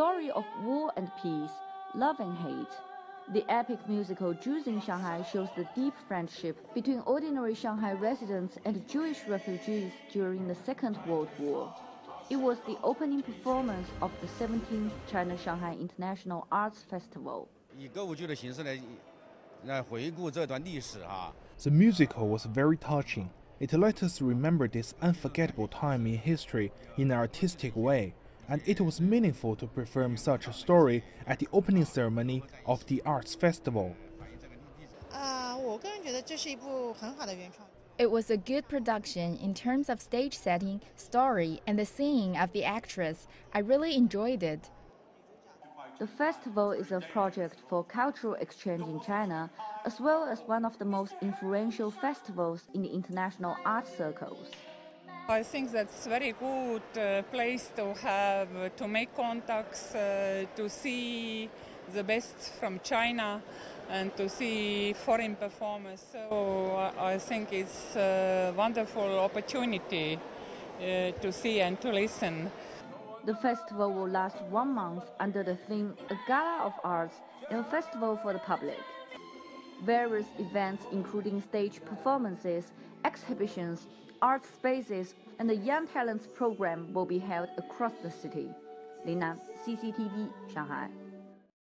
story of war and peace, love and hate. The epic musical Jews in Shanghai shows the deep friendship between ordinary Shanghai residents and Jewish refugees during the Second World War. It was the opening performance of the 17th China Shanghai International Arts Festival. The musical was very touching. It let us remember this unforgettable time in history in an artistic way and it was meaningful to perform such a story at the opening ceremony of the arts festival. Uh, it was a good production in terms of stage setting, story, and the singing of the actress. I really enjoyed it. The festival is a project for cultural exchange in China, as well as one of the most influential festivals in the international art circles. I think that's very good uh, place to have uh, to make contacts, uh, to see the best from China, and to see foreign performers. So I I think it's a wonderful opportunity uh, to see and to listen. The festival will last one month under the theme A Gala of Arts and a Festival for the Public Various events, including stage performances, exhibitions, art spaces, and the Young Talents program, will be held across the city. 林南 CCTV 上海。